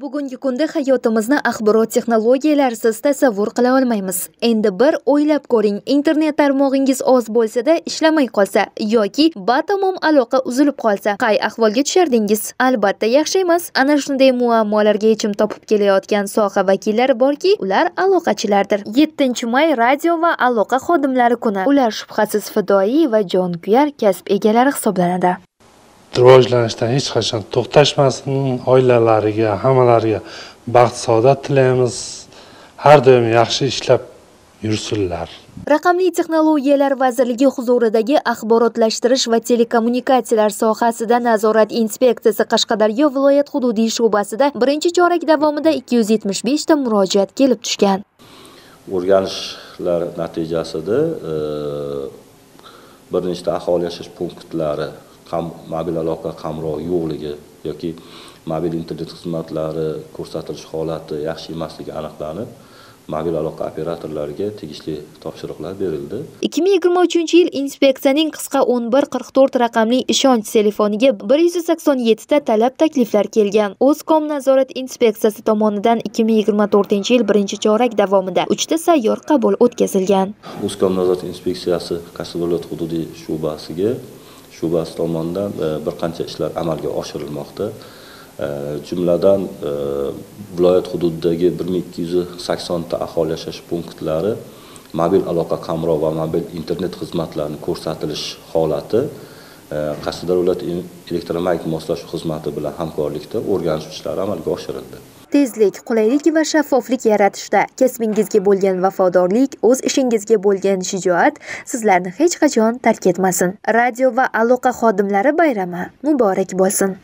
bugungi kunda hayotimizni axborot texnologiyalarisiz tasavvur qila olmaymiz. Endi bir o'ylab ko'ring internet tarmog'ingiz oz bo'lsada ishlamay qolsa yoki batamom aloqa uzilib qolsa qay ahvolga tushardingiz? Albatta yaxshi emas. Ana shunday muammolarga yechim topib kelayotgan soha vakillari borki ular aloqachilardir. 7 may radio va aloqa xodimlari kuni. Ular shubhasiz fidoyi va jonkuyar kasb egalari hisoblanadi. Rivojlanishdan hech qachon to'xtashmasin. Oilalariga hammalariga baxt saodat tilaymiz. Har doim yaxshi ishlab yursinlar. Raqamli texnologiyalar vazirligi huzuridagi axborotlashtirish va telekommunikatsiyalar sohasida nazorat inspeksiyasi qashqadaryo viloyat hududiy sho'basida birinchi chorak davomida 275 ta murojaat kelib tushgan. O'rganishlar natijasida e, bir nechta aholi yashash punktlari mobil aloqa qamrovi yo'qligi yoki mobil internet xizmatlari ko'rsatilish holati yaxshi emasligi aniqlanib mobil aloqa operatorlariga tegishli topshiriqlar berildi. 2023 yil inspeksiyaning qisqa 1144 raqamli ishonch telefoniga 187 ta talab takliflar kelgan. O'zkom nazorat inspeksiyasi tomonidan 2024 yil birinchi chorak davomida 3 ta sayyor qabul o'tkazilgan. O'zkom nazorat inspeksiyasi qaysi viloyat hududiy sho'basiga shubasi tomonidan e, bir qancha ishlar amalga oshirilmoqda. E, jumladan e, viloyat hududidagi bir ming ikki yuz saksonta aholi yashash punktlari mobil aloqa qamrov va mobil internet xizmatlarini ko'rsatilish holati qashqadaryo viloyat elektromagnit moslashuv xizmati bilan hamkorlikda o'rganish ishlari amalga oshirildi. Tezlik qulaylik va shaffoflik yaratishda kasbingizga bo'lgan vafodorlik o'z ishingizga bo'lgan shijoat sizlarni hech qachon tark etmasin. Radio va aloqa xodimlari bayrami muborak bo'lsin.